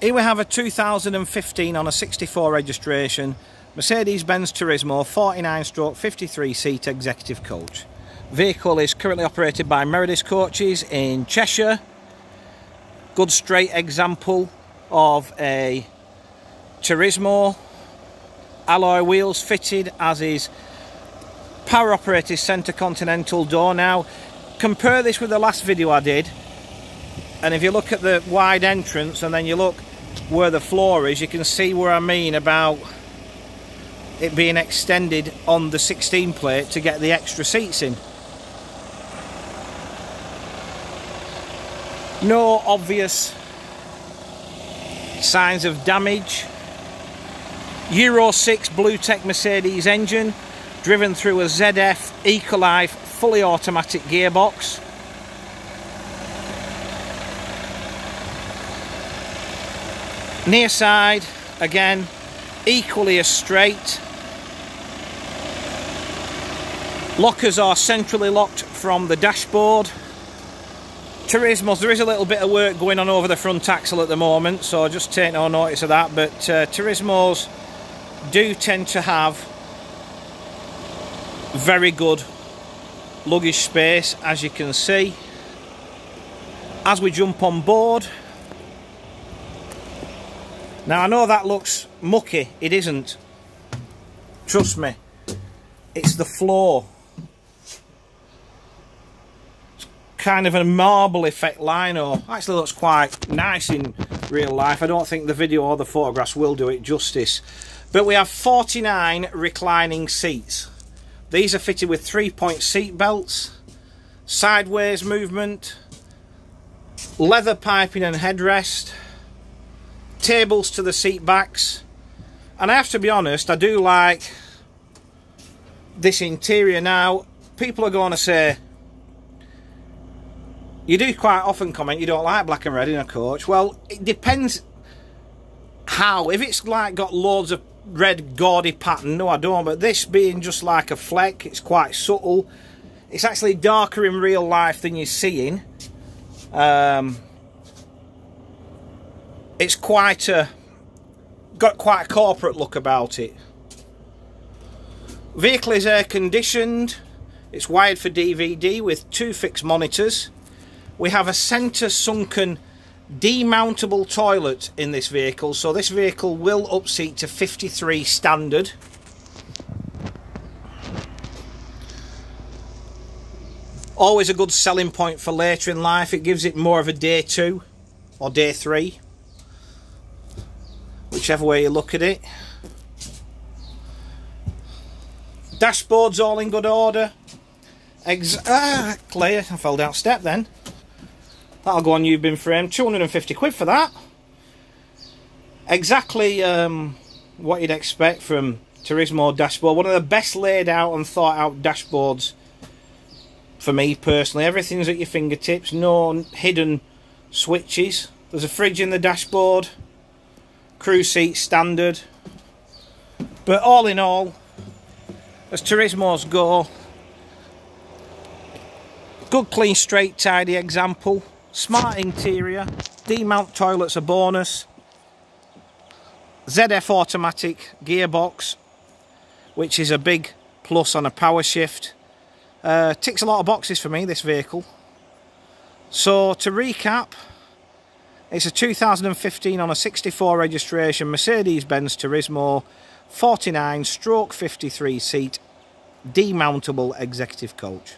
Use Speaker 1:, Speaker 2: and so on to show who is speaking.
Speaker 1: Here we have a 2015 on a 64 registration Mercedes-Benz Tourismo 49 stroke 53 seat executive coach. Vehicle is currently operated by Meredith Coaches in Cheshire. Good straight example of a Tourismo. Alloy wheels fitted as is power operated centre continental door. Now compare this with the last video I did and if you look at the wide entrance and then you look where the floor is you can see where I mean about it being extended on the 16 plate to get the extra seats in. No obvious signs of damage. Euro 6 BlueTEC Mercedes engine driven through a ZF Ecolife fully automatic gearbox. Near side, again, equally as straight. Lockers are centrally locked from the dashboard. Tourismos, there is a little bit of work going on over the front axle at the moment, so just take no notice of that, but uh, Tourismos do tend to have very good luggage space, as you can see. As we jump on board, now I know that looks mucky, it isn't. Trust me, it's the floor. It's kind of a marble effect lino. Actually looks quite nice in real life. I don't think the video or the photographs will do it justice. But we have 49 reclining seats. These are fitted with three-point seat belts, sideways movement, leather piping and headrest, tables to the seat backs. And I have to be honest I do like this interior. Now people are going to say you do quite often comment you don't like black and red in a coach. Well it depends how. If it's like got loads of red gaudy pattern no I don't. But this being just like a fleck it's quite subtle. It's actually darker in real life than you're seeing. Um, it's quite a got quite a corporate look about it. Vehicle is air conditioned. It's wired for DVD with two fixed monitors. We have a center sunken demountable toilet in this vehicle so this vehicle will upseat to 53 standard. Always a good selling point for later in life. It gives it more of a day two or day three whichever way you look at it. Dashboard's all in good order. Exactly, I fell down step then. That'll go on you've been framed. 250 quid for that. Exactly um, what you'd expect from Tourismo dashboard. One of the best laid out and thought out dashboards for me personally. Everything's at your fingertips. No hidden switches. There's a fridge in the dashboard crew seat standard. But all in all as Tourismos go good clean straight tidy example. Smart interior D-mount toilets a bonus. ZF automatic gearbox which is a big plus on a power shift. Uh, ticks a lot of boxes for me this vehicle. So to recap it's a 2015 on a 64 registration Mercedes-Benz Tourismo 49 stroke 53 seat demountable executive coach.